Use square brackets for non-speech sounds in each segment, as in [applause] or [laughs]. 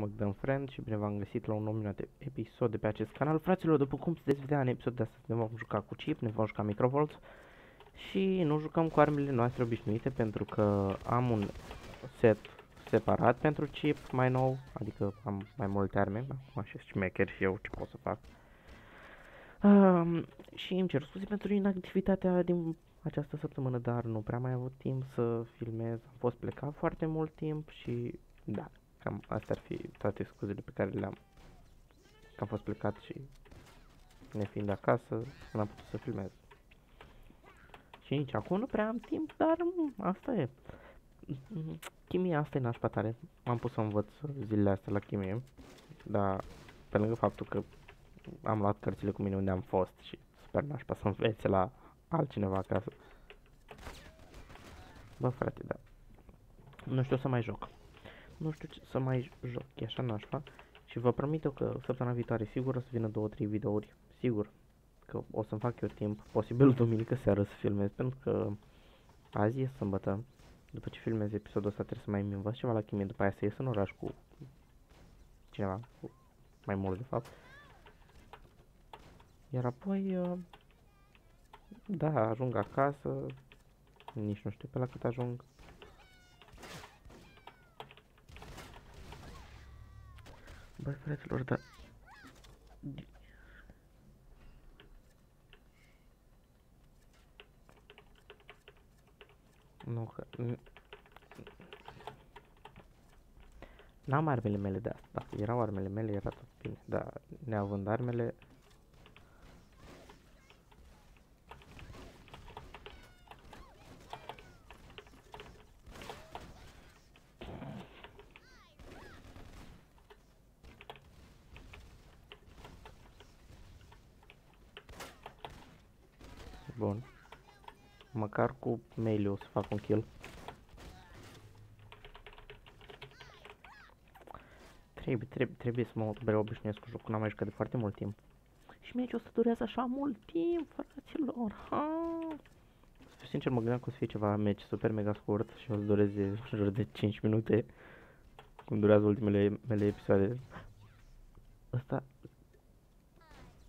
Magdan Friend și bine v-am găsit la un nou minut de episod de pe acest canal. Fraților, după cum puteți vedea în episodul de astăzi ne vom juca cu chip, ne vom juca microvolts și nu jucăm cu armele noastre obișnuite pentru că am un set separat pentru chip mai nou, adică am mai multe arme, acum și șmecher și eu ce pot să fac. Um, și îmi cer scuze pentru inactivitatea din această săptămână, dar nu prea mai avut timp să filmez. Am fost plecat foarte mult timp și da, cam astea ar fi toate scuzele pe care le-am. Că am fost plecat și ne fiind acasă, nu am putut să filmez. Și nici acum nu prea am timp, dar asta e. Chimia asta e nașpa tare. am pus să învăț zilele astea la chimie, dar pe lângă faptul că am luat cărțile cu mine unde am fost și sper nașpa să învețe la altcineva acasă. Bă, frate, da. Nu știu să mai joc. Nu știu ce să mai joc, e așa nașpa. Și vă promit eu că săptămâna viitoare sigur o să vină 2-3 videouri. Sigur. Că o să-mi fac eu timp. Posibil duminică seară să filmez, pentru că azi e sâmbătă. După ce filmez episodul ăsta trebuie să mai îmi învăț ceva la chimie, după aia să ies în oraș cu cineva, cu mai mult de fapt. Iar apoi uh, da, ajung acasă. Nici nu știu pe la cât ajung. Băi, fraților, da... Nu, că... N-am armele mele de asta. Dacă erau armele mele, era tot bine. Dar neavând armele, Bun. Măcar cu mail o să fac un kill. Trebuie, trebuie, trebuie să mă reobișnuiesc cu jocul, n-am mai jucat de foarte mult timp. Și meciul ăsta durează așa mult timp, fraților. Ha! Sincer, mă gândeam că o să fie ceva meci super mega scurt și o să dureze jur de 5 minute. Cum durează ultimele mele episoade. Ăsta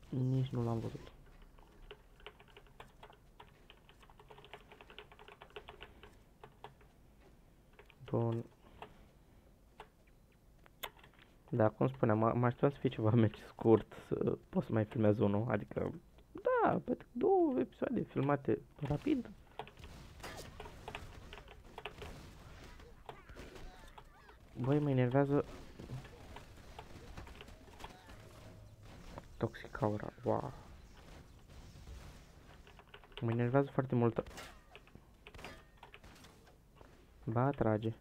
nici nu l-am văzut. Bun. Da, cum spuneam, mă așteptam să fie ceva [laughs] meci scurt, să pot să mai filmez unul, adică, da, pe două episoade filmate rapid. Băi, mă enervează Toxic Aura, wow. Mă enervează foarte mult Ba, trage.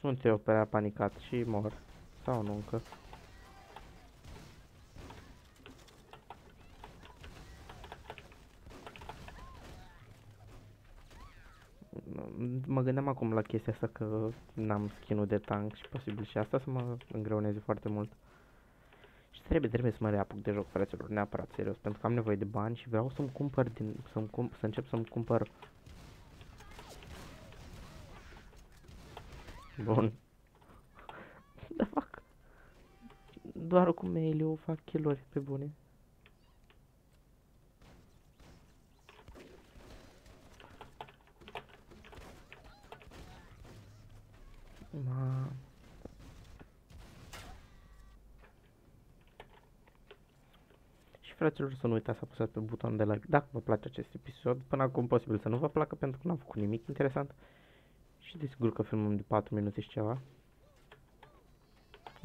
Sunt eu prea panicat și mor. Sau nu încă. Mă gândeam acum la chestia asta că n-am skin de tank și posibil și asta să mă îngreuneze foarte mult. Și trebuie, trebuie să mă reapuc de joc, fraților, neapărat serios, pentru că am nevoie de bani și vreau să-mi cumpăr din, să, cum, să încep să-mi cumpăr Bun. Da fac. Doar cu mail fac kill pe bune. Ma... Și fraților să nu uitați să apăsați pe butonul de like dacă vă place acest episod. Până acum posibil să nu vă placă pentru că n-am făcut nimic interesant. Și desigur că filmăm de 4 minute și ceva.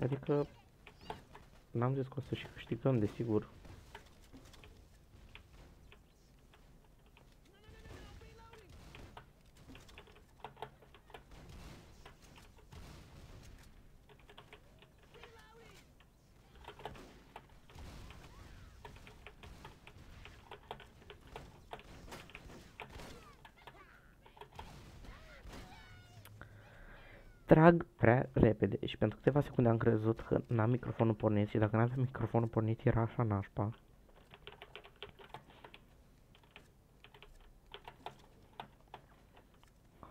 Adică n-am zis că o să și câștigăm, desigur. Trag prea repede și pentru câteva secunde am crezut că n-am microfonul pornit și dacă n-aveam microfonul pornit era așa nașpa.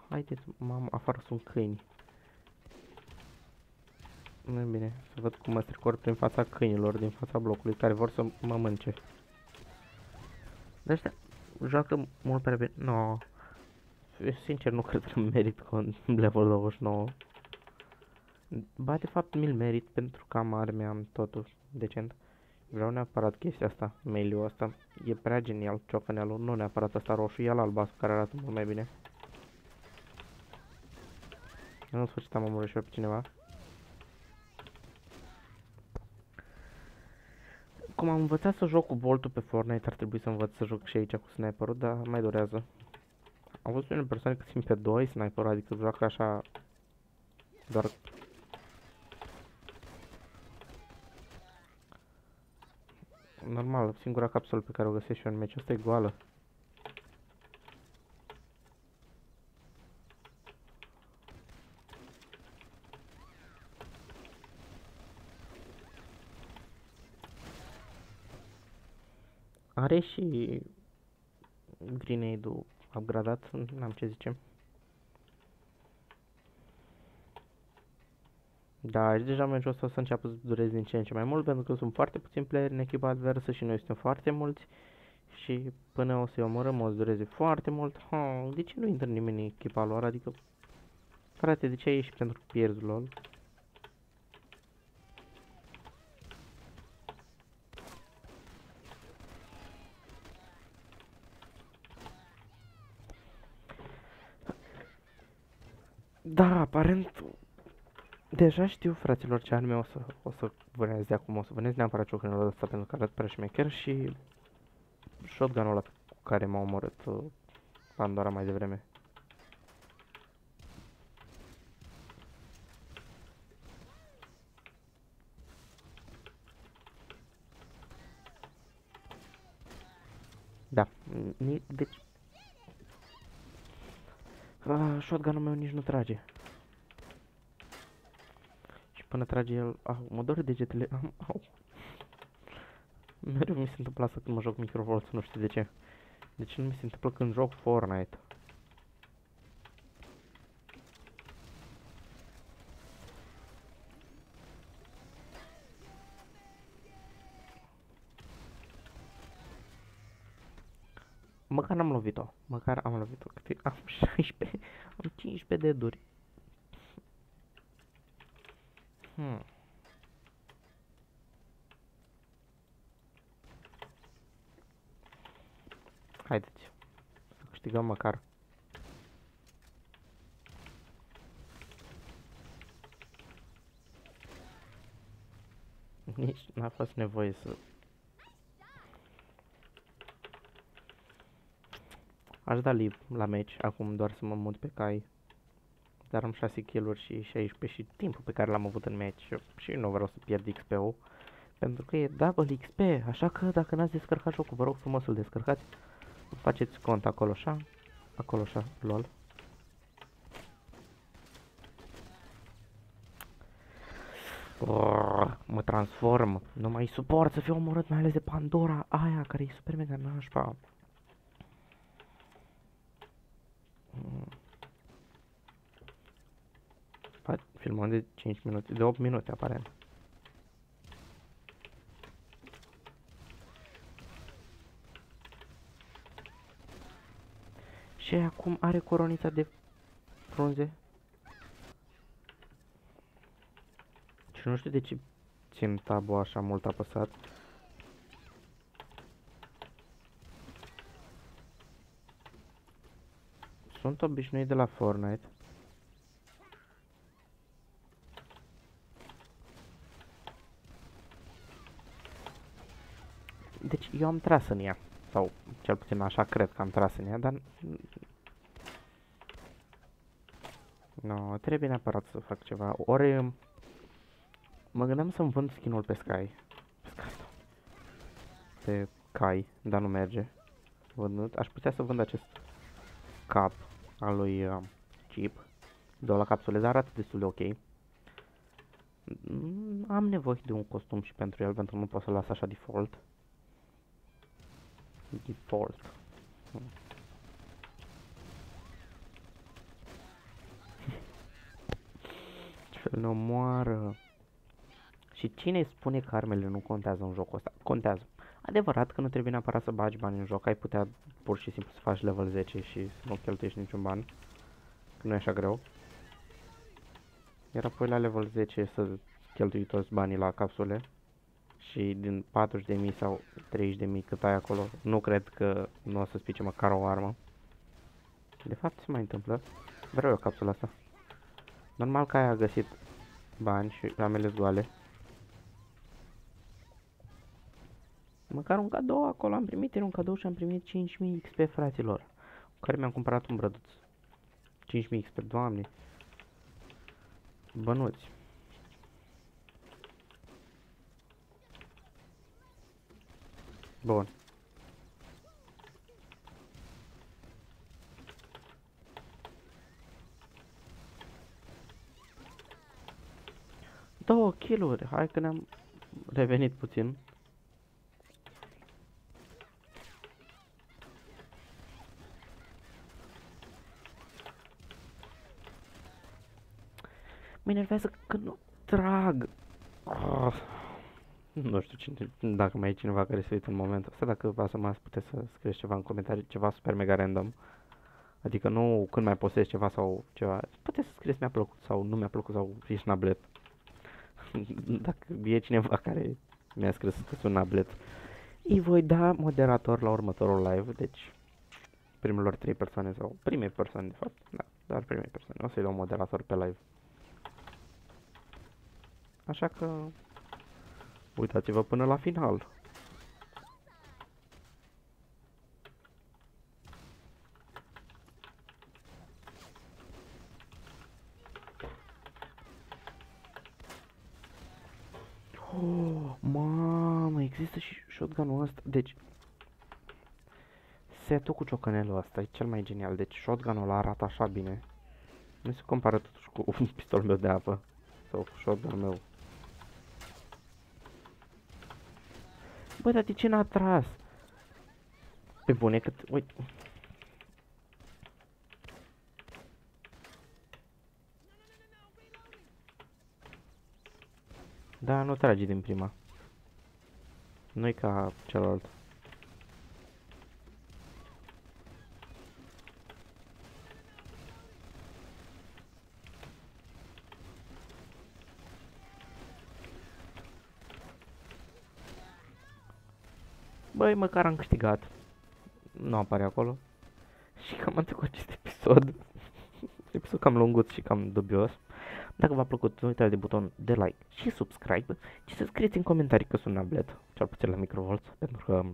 Haideți, mamă, afară sunt câini. Nu e bine să văd cum mă strecor prin fața câinilor din fața blocului care vor să mă mănânce. De ăștia joacă mult prea bine. No. Sincer nu cred că merit con level 29. Ba de fapt mi-l merit pentru că am arme, am totul decent. Vreau neapărat chestia asta, mail asta. E prea genial ciocănealul, nu neapărat asta roșu, e al albastru care arată mult mai bine. În sfârșit am omorât și eu pe cineva. Cum am învățat să joc cu boltul pe Fortnite, ar trebui să învăț să joc și aici cu sniperul, dar mai durează. Am văzut unele persoane că simt pe doi sniperul, adică joacă așa doar normal, singura capsulă pe care o găsesc și eu în meci asta e goală. Are și grenade-ul upgradat, n-am ce zicem. Da, și deja meciul ăsta o să înceapă să dureze din ce în ce mai mult, pentru că sunt foarte puțini player în echipa adversă și noi suntem foarte mulți. Și până o să-i omorâm o să dureze foarte mult. Ha, de ce nu intră nimeni în echipa lor? Adică, frate, de ce ai ieșit pentru că pierzi lol? Da, aparent Deja știu, fraților, ce anume o să, o să vânez de acum. O să vânez neapărat ciocănelul ăsta pentru că arăt prea șmecher și shotgun-ul ăla cu care m-a omorât uh, Pandora mai devreme. Da, deci... Uh, shotgun-ul meu nici nu trage până trage el... Au, mă doare degetele. Au, [laughs] au. Mereu mi se întâmplă asta când mă joc microvolts, nu știu de ce. De ce nu mi se întâmplă când joc Fortnite? Măcar n-am lovit-o. Măcar am lovit-o. Am [laughs] 16, am 15 deduri. Hmm. Haideți. Să câștigăm măcar. [laughs] Nici n-a fost nevoie să... Aș da live la meci, acum doar să mă mut pe cai dar am 6 kill-uri și 16 și timpul pe care l-am avut în match și nu vreau să pierd XP-ul pentru că e double XP, așa că dacă n-ați descărcat jocul, vă rog frumos să-l descărcați. Faceți cont acolo așa acolo așa, lol. Oh, mă transform, nu mai suport să fiu omorât mai ales de Pandora aia care e super mega nașpa Filmăm de 5 minute, de 8 minute aparent. Și acum are coronița de frunze. Și nu știu de ce țin tabul așa mult apăsat. Sunt obișnuit de la Fortnite. Deci eu am tras în ea. Sau cel puțin așa cred că am tras în ea, dar... Nu, no, trebuie neapărat să fac ceva. Ori... Mă gândeam să-mi vând skin-ul pe Sky. Pe Sky, Pe Kai, dar nu merge. Vândut. Aș putea să vând acest cap al lui uh, Chip. Două la capsule, dar arată destul de ok. Mm, am nevoie de un costum și pentru el, pentru că nu pot să-l las așa default default. [laughs] Ce ne omoară. Și cine spune că armele nu contează în jocul ăsta? Contează. Adevărat că nu trebuie neapărat să bagi bani în joc, ai putea pur și simplu să faci level 10 și să nu cheltuiești niciun ban. Că nu e așa greu. Iar apoi la level 10 să cheltui toți banii la capsule. Și din 40.000 sau 30.000 cât ai acolo, nu cred că nu o să spice măcar o armă. De fapt se mai întâmplă. Vreau eu capsula asta. Normal că ai a găsit bani și ramele goale. Măcar un cadou acolo am primit, era un cadou și am primit 5000 XP fraților. Cu care mi-am cumpărat un brăduț. 5000 XP, doamne. Bănuți. Bun. Două kill-uri, hai că ne-am revenit puțin. Mă enervează că nu trag. Oh. Nu știu cine, dacă mai e cineva care se uită în momentul ăsta, dacă v să mă puteți să scrieți ceva în comentarii, ceva super mega random. Adică nu când mai postez ceva sau ceva. Puteți să scrieți mi-a plăcut sau nu mi-a plăcut sau ești nablet. [laughs] dacă e cineva care mi-a scris că sunt nablet. Îi voi da moderator la următorul live, deci primelor trei persoane sau primei persoane de fapt, da, doar primei persoane. O să-i dau moderator pe live. Așa că uitați-vă până la final. Oh, mamă, există și shotgun-ul ăsta. Deci, setul cu ciocanelul ăsta e cel mai genial. Deci, shotgun-ul ăla arată așa bine. Nu se compară totuși cu [laughs] un pistol meu de apă. Sau cu shotgun meu. Bă, dar de ce n-a tras? Pe bune cât... Uite. Da, nu trage din prima. Nu-i ca celălalt. Băi, măcar am câștigat. Nu apare acolo. Și cam atât cu acest episod. [laughs] episod cam lungut și cam dubios. Dacă v-a plăcut, nu uitați de buton de like și subscribe și să scrieți în comentarii că sunt nablet, cel puțin la microvolts, pentru că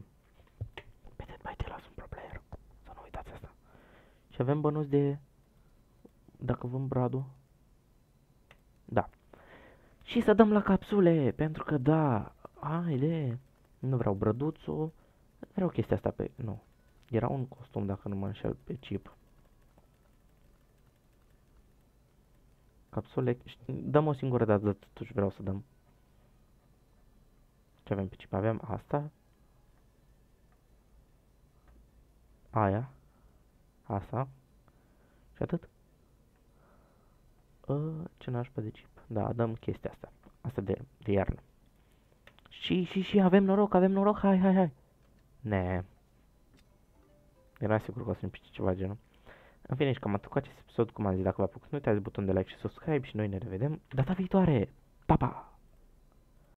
pe Dead by Daylight sunt pro player. Să nu uitați asta. Și avem bănuți de... Dacă vând bradul. Da. Și să dăm la capsule, pentru că da, haide. Nu vreau brăduțul. Vreau chestia asta pe... Nu. Era un costum, dacă nu mă înșel, pe chip. Capsule... Dăm o singură dată, totuși vreau să dăm. Ce avem pe chip? Avem asta. Aia. Asta. Și atât. Uh, ce nașpa de chip. Da, dăm chestia asta. Asta de, de iarnă. Și, și, și, avem noroc, avem noroc, hai, hai, hai. Ne. Era sigur că o să-mi pice ceva genul. În fine, și cam atât cu acest episod, cum am zis, dacă v-a plăcut, nu uitați butonul de like și subscribe și noi ne revedem data viitoare. Pa, pa!